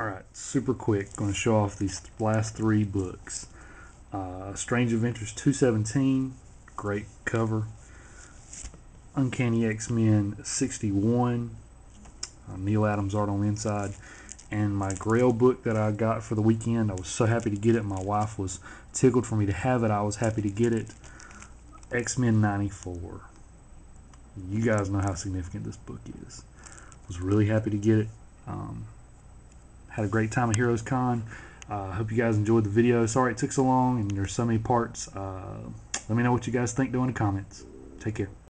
Alright, super quick. Going to show off these last three books. Uh, Strange Adventures 217, great cover. Uncanny X-Men 61, uh, Neal Adams art on the inside. And my Grail book that I got for the weekend, I was so happy to get it. My wife was tickled for me to have it. I was happy to get it. X-Men 94. You guys know how significant this book is. I was really happy to get it. Um, had a great time at Heroes Con. I uh, hope you guys enjoyed the video. Sorry it took so long and there's so many parts. Uh, let me know what you guys think down in the comments. Take care.